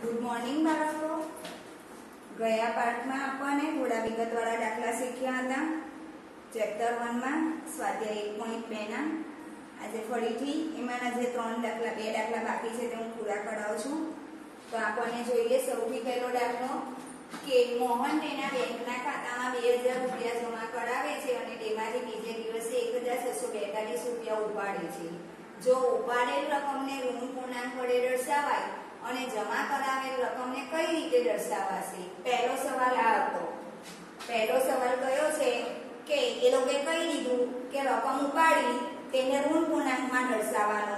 Good morning બાળકો ગયા પાઠમાં આપણને થોડા વિગતવાળા દાખલા શીખ્યા હતા. ચેપ્ટર વનમાં સ્વાધ્યાય એક પોઈન્ટ બેના આજે ફરીથી એમાંના જે ત્રણ દાખલા, બે દાખલા બાકી છે તે હું પૂરા કરાવું છું. તો આપણને જોઈએ સૌથી પહેલો દાખલો, કે મોહન તેના બેંકના ખાતામાં બે હજાર રૂપિયા જમા કરાવે છે અને તેમાંથી બીજે દિવસે એક હજાર છસો બેતાલીસ રૂપિયા ઉપાડે છે. જો ઉપાડેલ રકમને ઋણ પૂર્ણાંક વડે દર્શાવાય અને જમા કરાવેલ રકમને કઈ રીતે દર્શાવાશે? પહેલો સવાલ આ હતો. પહેલો સવાલ કયો છે કે એ લોકોએ કહી દીધું કે રકમ ઉપાડી તેને ઋણ પૂર્ણાંકમાં દર્શાવવાનો.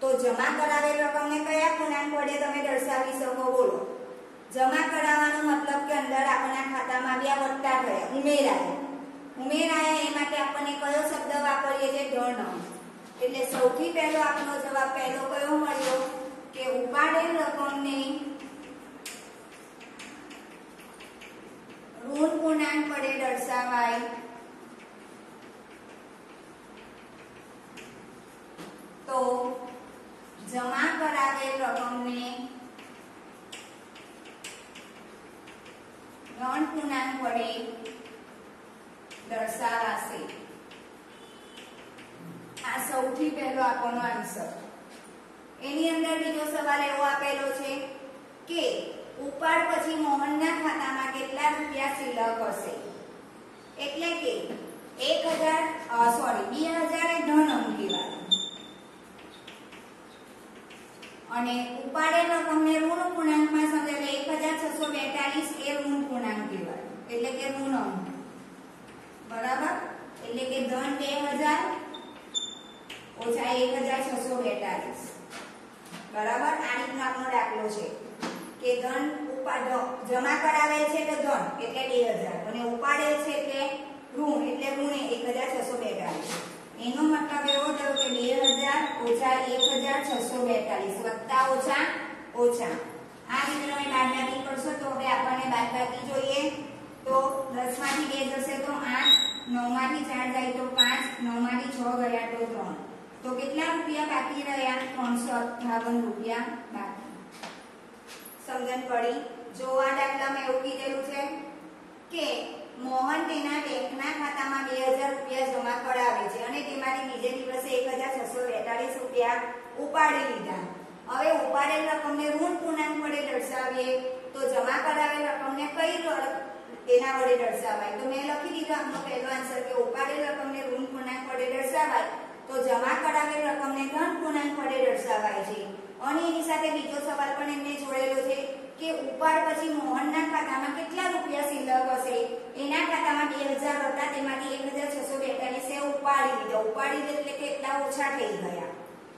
તો જમા કરાવેલ રકમને કયા પૂર્ણાંક વડે તમે દર્શાવી શકો? બોલો. જમા કરાવવાનો મતલબ કે અંદર આપણા ખાતામાં આવ્યા વત્તા થયા ઉમેરાય ઉમેરાયા એ માટે આપણને કયો શબ્દ વાપરીએ? છીએ ધન એટલે સૌથી પહેલો આપણો જવાબ પહેલો કયો મળ્યો? કે ઉપાડેલ રકમને ઋણ પૂર્ણાંક વડે દર્શાવાય તો જમા કરાવેલ રકમને ઋણ પૂર્ણાંક વડે દર્શાવાશે આ સૌથી પહેલો આપણો આન્સર એની અંદર બીજો સવાલ એવો આપેલો છે કે ઉપાડ પછી મોહનના ખાતામાં કેટલા રૂપિયા શિલ્લક હશે? એટલે કે 1000 સોરી 2000 એ ધન કહેવાય અને ઉપાડેલ રકમને ઋણ પૂર્ણાંકમાં સમજે એટલે 1642 એ ઋણ પૂર્ણાંક કહેવાય એટલે કે ઋણ અંક બરાબર એટલે કે ધન 2000 ઓછા 1642 બરાબર આ રીતનો આપણો દાખલો છે કે ધન ઉપાડ જમા કરાવેલ છે તો ધન એટલે 2000 અને ઉપાડેલ છે એટલે ઋણ એટલે ઋણ 1642 એનો મતલબ એવો થયો કે 2000 ઓછા 1642 વત્તા ઓછા ઓછા. આ તમે બાદબાકી કરશો તો હવે આપણને બાદબાકી જોઈએ. તો 10 માંથી 2 જશે તો 8 9 માંથી 4 જાય તો 5 9 માંથી 6 ગયા તો 3 તો કેટલા રૂપિયા બાકી રહ્યા? 358 રૂપિયા બાકી. સમજણ પડી? જો આ દાખલામાં એવું કીધેલું છે કે મોહન તેના બેંકના ખાતામાં 2000 રૂપિયા જમા કરાવે છે અને તેમાંથી બીજે દિવસે 1642 રૂપિયા ઉપાડી લીધા. હવે ઉપાડેલ રકમને ઋણ પૂર્ણાંક વડે દર્શાવીએ, તો જમા કરાવેલ રકમને કઈ એના વડે દર્શાવાય? તો મેં લખી દીધો આપનો પહેલો આન્સર કે ઉપાડેલ રકમને ઋણ પૂર્ણાંક વડે દર્શાવાય, તો જમા કરાવેલ રકમને ધન પૂર્ણાંક વડે દર્શાવાય છે. અને એની સાથે બીજો સવાલ પણ એમને જોડેલો છે કે ઉપાડ પછી મોહનના ખાતામાં કેટલા રૂપિયા શિલ્લક હશે? એના ખાતામાં બે હજાર હતા, તેમાંથી 1642 એ ઉપાડી લીધા. ઉપાડી લીધા એટલે કે એટલા ઓછા થઈ ગયા?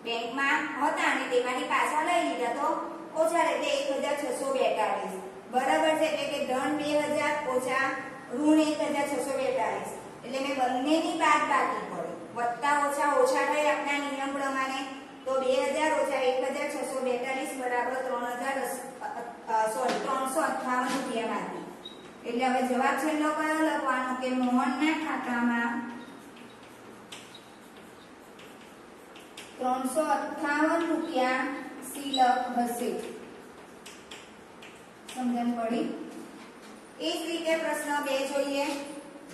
બેંકમાં હતા અને તેમાંથી પાછા લઈ લીધા તો ઓછા રહેશે એક હજાર છસો બેતાલીસ બરાબર છે એટલે કે ધન બે હજાર, ઓછા ઋણ 1642 એટલે મેં બંનેની બાદ બાકી પડી વત્તા ઓછા ઓછા થાય આપણા નિયમ પ્રમાણે તો બે હજાર ઓછા 1642 બરાબર 3000 સોરી 358 રૂપિયા બાકી. એટલે હવે જવાબ છેલ્લો કયો લખવાનો કે મોહનના ખાતામાં 358 રૂપિયા સિલક હશે. સમજણ પડી? એ જ રીતે પ્રશ્ન 2 જોઈએ.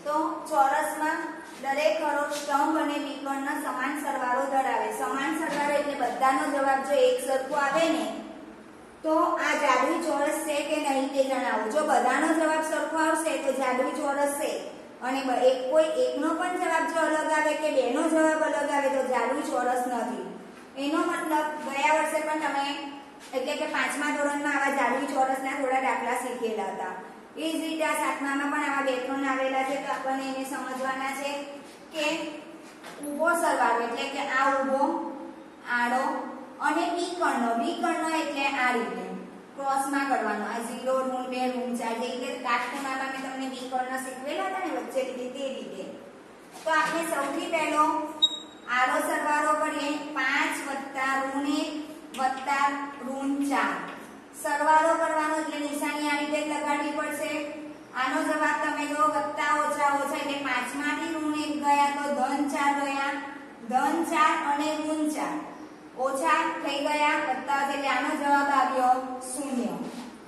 તો ચોરસમાં દરેક ખરો સ્તંભ અને વિકર્ણ સમાન સરવાળો ધરાવે. સમાન સરવાળો એટલે બધાનો જવાબ જો એક સરખો આવે ને, તો આ જાદુઈ ચોરસ છે કે નહીં તે જણાવો. જો બધાનો જવાબ સરખો આવશે તો જાદુઈ ચોરસ છે. અને એક કોઈ એકનો પણ જવાબ જો અલગ આવે કે બેનો જવાબ અલગ આવે તો જાદુઈ ચોરસ નથી. એનો મતલબ ગયા વર્ષે પણ તમે એટલે કે પાંચમા ધોરણમાં આવા જાદુઈ ચોરસના થોડા દાખલા શીખેલા હતા. એ જ રીતે આ સાતમામાં પણ આવા બે ત્રણ આવેલા છે તો આપણને એને સમજવાના છે કે ઊભો સરવાળો એટલે કે આ ઊભો, આડો અને વિકર્ણ વિકર્ણ એટલે આ રીતે. ક્રોસમાં કરવાનો. આ 0 ઋણ 2 ઋણ 4 જે રીતે કાટખૂણામાં મેં તમને વિકર્ણ શીખવેલા હતા ને વચ્ચે લીધી તે રીતે. તો આપણે સૌથી પહેલો આડો સરવાળો કરીએ. 5 ઋણ 1 ઋણ ચાર. સરવાળો કરવાનો એટલે નિશાની આ રીતે લગાડવી પડશે. આનો જવાબ તમે જો વત્તા ઓછા ઓછા એટલે 5 માંથી ઋણ 1 ગયા તો ધન 4 ગયા. ધન 4 અને ઋણ 4 ઓછા થઈ ગયા વત્તા એટલે આનો જવાબ આવ્યો શૂન્ય.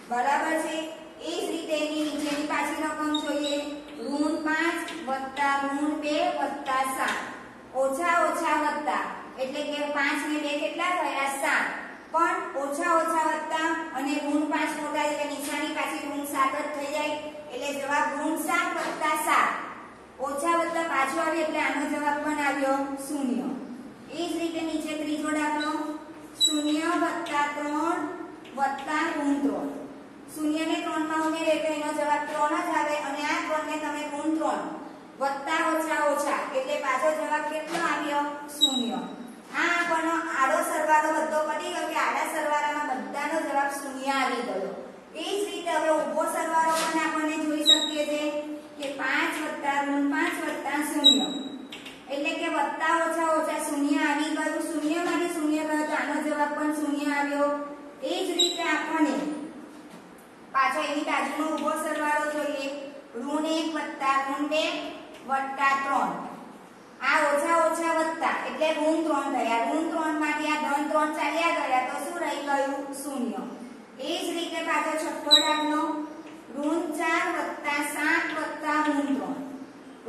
બરાબર છે? એ જ રીતે એની નીચેની પાછી રકમ જોઈએ. ઋણ પાંચ વત્તા ઋણ બે વત્તા સાત. ઓછા ઓછા વત્તા, એટલે કે પાંચ ને બે કેટલા થયા? સાત. પણ ઓછા ઓછા વત્તા અને ઋણ પાંચ મોટા એટલે નિશાની પાછી ઋણ સાત જ થઈ જાય. એટલે જવાબ ઋણ સાત વત્તા સાત. ઓછા વત્તા પાછો આવે એટલે આનો જવાબ પણ આવ્યો શૂન્ય. એ જ રીતે નીચે ત્રીજો દાખલો શૂન્ય વત્તા ત્રણ વત્તા ગુણ ત્રણ. શૂન્ય ને ત્રણમાં ઉમેરે તો એનો જવાબ ત્રણ જ આવે અને આ ત્રણ ને તમે ઋણ ત્રણ વત્તા ઓછા ઓછા એટલે પાછો જવાબ કેટલો આવ્યો? શૂન્ય. આ આપણો આડો સરવાળો બધો પડી ગયો કે આડા સરવાળામાં બધાનો જવાબ શૂન્ય આવી ગયો. એ જ રીતે હવે ઊભો સરવાળો પણ આપણને જોઈ શકીએ છીએ કે 5 વત્તા ઋણ 5 વત્તા શૂન્ય એટલે કે વત્તા ઓછા ઓછા શૂન્ય આવી ગયું શૂન્યમાંથી શૂન્ય ગયો તો આનો જવાબ આવ્યો એ જ રીતે આપણને પાછો એની બાજુનો ઊભો સરવાળો જોઈએ. ઋણ એક વત્તા ઋણ બે વત્તા ત્રણ. આ ઓછા ઓછા વત્તા, એટલે ઋણ ત્રણ થયા. ઋણ ત્રણમાંથી આ ધન ત્રણ ચાલ્યા ગયા તો શું રહી ગયું? શૂન્ય. એ જ રીતે પાછો છઠ્ઠો ડાઘનો ઋણ ચાર વત્તા સાત વત્તા ઋણ ત્રણ.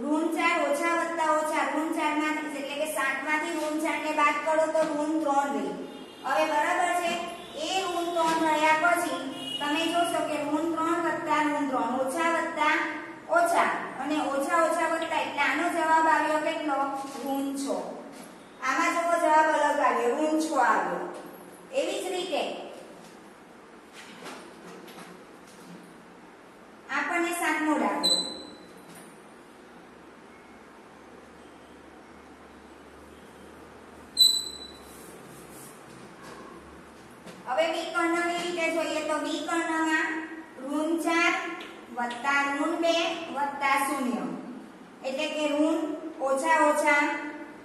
ઋણ ચાર ઓછા વત્તા ઓછા. ઋણ ચારમાંથી એટલે કે સાતમાંથી ઋણ ચાર ને બાદ કરો તો ઋણ ત્રણ રહી. હવે બરાબર છે એ ઋણ 3 રહ્યા પછી તમે જોશો કે ઋણ 3 વત્તા ઋણ 3 ઓછા વત્તા ઓછા. અને ઓછા ઓછા વત્તા એટલે આનો જવાબ આવ્યો કેટલો? ઋણ 6 આમાં જો જવાબ અલગ આવ્યો. ઋણ 6 આવ્યો. એવી જ રીતે આપણને સાતમો દાખલો હવે વિકર્ણની રીતે જોઈએ તો વિકર્ણમાં ઋણ 4 2 વત્તા શૂન્ય. એટલે કે ઋણ ઓછા ઓછા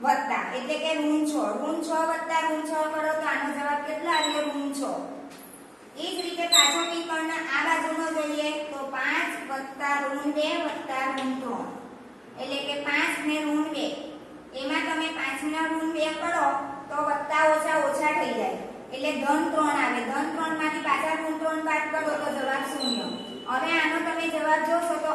વત્તા. એટલે કે ઋણ 6 ઋણ છ વત્તા ઋણ છ કરો તો આનો જવાબ કેટલો આવ્યો ઋણ 6 એ જ રીતે પાછો વિકર્ણ આ બાજુનો જોઈએ તો પાંચ વત્તા ઋણ બે વત્તા ઋણ 3 એટલે કે પાંચ ને ઋણ બે. એમાં તમે 5 ના ઋણ બે કરો તો વત્તા ઓછા ઓછા થઈ જાય. એટલે ધન ત્રણ આવે. ધન ત્રણમાંથી પાછા ઋણ 3 બાદ કરો તો જવાબ શૂન્ય હવે આનો તમે જવાબ જોશો તો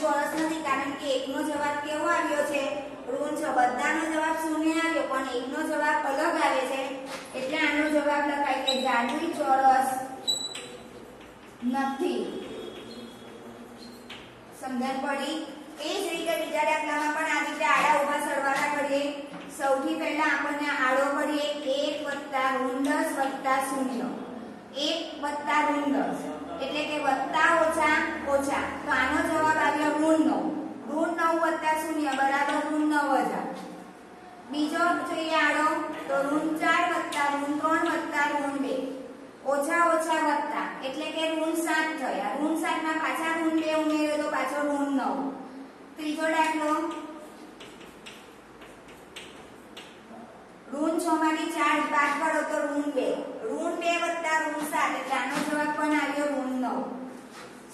ચોરસ નથી, કારણ કે એકનો જવાબ કેવો આવ્યો છે? ઋણ છ, બધાનો જવાબ શૂન્ય આવ્યો, પણ એકનો જવાબ અલગ આવે છે. એટલે આનો જવાબ લખાય કે જાડું ચોરસ નથી. સમજણ પડી? એ જ રીતે બીજા દાખલામાં પણ આ રીતે આડા ઊભા સરવાળા કરીએ. સૌથી પહેલા આપણને આડો કરીએ. એક વત્તા ઋણ દસ વત્તા શૂન્ય. એક વત્તા ઋણ 10 એટલે કે વત્તા ઓછા ઓછા. તો આનો જવાબ આવ્યો ઋણ નવ. ઋણ નવ વત્તા શૂન્ય, બરાબર ઋણ નવ હજાર. બીજો જોઈએ આડો, તો ઋણ ચાર વત્તા ઋણ ત્રણ વત્તા ઋણ બે. ઓછા ઓછા વત્તા, એટલે કે ઋણ સાત થયા. ઋણ સાતમાં પાછા ઋણ બે ઉમેર્યો તો પાછો ઋણ નવ. ત્રીજો દાખલો. ઋણ છ માંથી ચાર બાદ કરો તો ઋણ 2 ઋણ 2 વત્તા ઋણ 7 એટલે આનો જવાબ પણ આવ્યો ઋણ 9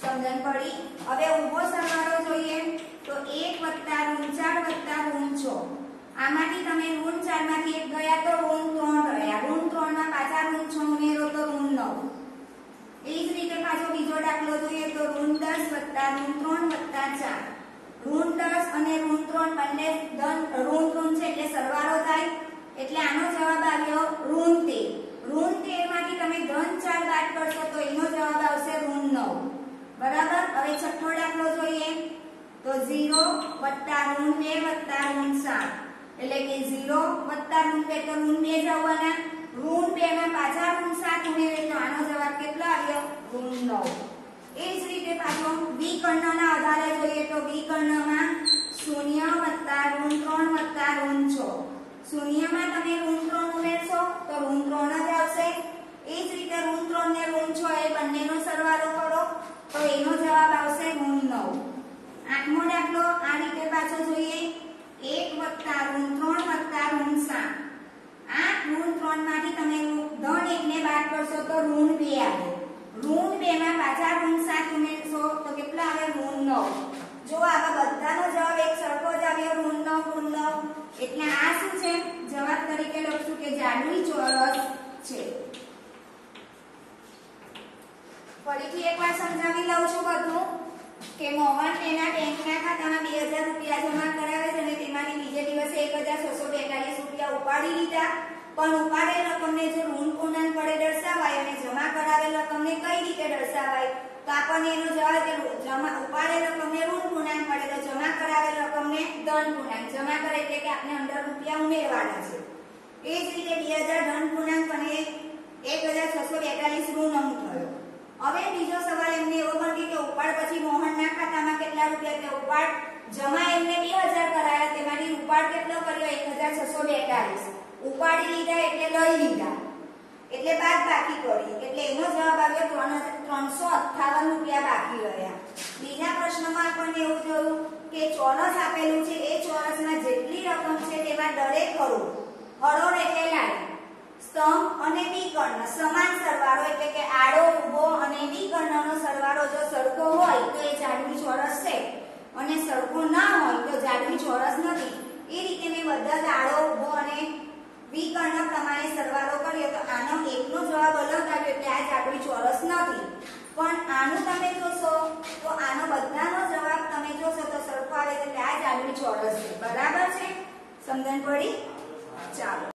સમજણ પડી? હવે ઊભો સરવાળો જોઈએ તો 1 વત્તા ઋણ 4 વત્તા ઋણ 6 આમાંથી તમે ઋણ 4 માંથી એક ગયા તો ઋણ 3 રહ્યા ઋણ 3 માં પાછા ઋણ 6 ઉમેરો તો ઋણ 9 એ જ રીતે પાછો બીજો દાખલો જોઈએ તો ઋણ 10 વત્તા ઋણ 3 વત્તા 4 ઋણ 10 અને ઋણ 3 બંને ધન ઋણ ઋણ છે એટલે સરવાળો થાય એટલે આનો જવાબ આવ્યો ઋણ 13 ઋણ 13 માંથી તમે ધન 4 બાદ કરશો તો એનો જવાબ આવશે ઋણ 9 બરાબર હવે છઠ્ઠો દાખલો જોઈએ તો 0 વત્તા ઋણ 2 વત્તા ઋણ 7 એટલે કે 0 વત્તા ઋણ 2 તો ઋણ 2 જ આવવાના. ઋણ 2 માં પાછા ઋણ 7 ઉમેરે તો આનો જવાબ કેટલો આવ્યો? ઋણ 9 એ જ રીતે પાછો વિકર્ણના આધારે જોઈએ તો વિકર્ણમાં શૂન્ય વત્તા ઋણ 3 વત્તા ઋણ 6 શૂન્યમાં તમે ઋણ 3 ઉમેરશો તો ઋણ 3 જ આવશે. એ જ રીતે ઋણ 3 ને ઋણ 6 એ બંનેનો સરવાળો કરો તો એનો જવાબ આવશે ઋણ 9 આઠમો દાખલો આ રીતે પાછો જોઈએ. 1 વત્તા ઋણ 3 વત્તા ઋણ 7 આ ઋણ 3 માંથી તમે ધન 1 ને બાદ કરશો તો ઋણ બે આવે. ઋણ બે માં પાછા ઋણ સાત ઉમેરશો તો કેટલા આવે? ઋણ નવ. જો આવા બધાનો જવાબ એક સરખો જ આવ્યો, ઋણ નવ ઋણ નવ. એટલે આ શું છે? જવાબ તરીકે લખશું કે જાડવી ચોરસ છે. ફરીથી એકવાર સમજાવી લઉં છું બધું કે મોહન તેના બેંકના ખાતામાં બે હજાર રૂપિયા જમા કરાવે છે અને તેમાંથી બીજે દિવસે એક હજાર છસો બેતાલીસ રૂપિયા ઉપાડી લીધા. પણ ઉપાડેલ રકમને જો ઋણ પૂર્ણાંક વડે દર્શાવાય અને જમા કરાવેલ રકમને કઈ રીતે દર્શાવાય? તો આપણને એનો જવાબ કે જમા, ઉપાડેલ રકમને ઋણ પૂર્ણાંક વડે તો જમા કરાવેલ રકમને ધન પૂર્ણાંક. જમા કરે એટલે કે આપણે અંદર રૂપિયા ઉમેરવાના છે. એ જ રીતે બે હજાર ધન પૂર્ણાંક અને એક હજાર છસો બેતાલીસ ઋણ અમુક થયો. હવે બીજો સવાલ એમને એવો પણ કે ઉપાડ પછી મોહનના ખાતામાં કેટલા રૂપિયા કે ઉપાડ જમા એમને બે હજાર કરાયા, તેમાંથી ઉપાડ કેટલો કર્યો? એક હજાર છસો બેતાલીસ. ઉપાડી લીધા એટલે લઈ લીધા. એટલે બાદ બાકી કરી એટલે એનો જવાબ આવ્યો ત્રણ ત્રણસો અઠ્ઠાવન રૂપિયા બાકી રહ્યા. બીજા પ્રશ્નમાં આપણને એવું જોયું કે ચોરસ આપેલું છે, એ ચોરસમાં જેટલી રકમ છે તેમાં દરેક કરોડ, હરોળ એટલે લાઈન સ્તંભ અને વિકર્ણ સમાન સરવાળો એટલે કે આડો, ઊભો અને વિકર્ણનો સરવાળો જો સરખો હોય તો એ જાડવી ચોરસ છે. અને સરખો ના હોય તો જાડવી ચોરસ નથી. એ રીતે મેં બધા જ આડો, ઊભો વિકર્ણ પ્રમાણે સરવાળો કર્યો તો આનો એકનો જવાબ અલગ આવ્યો એટલે આ જાડવી ચોરસ નથી. પણ આનું તમે જોશો, તો આનો બધાનો જવાબ તમે જોશો તો સરખો આવે એટલે આ જાડવી ચોરસ છે. બરાબર છે? સમજણ પડી? ચાલો.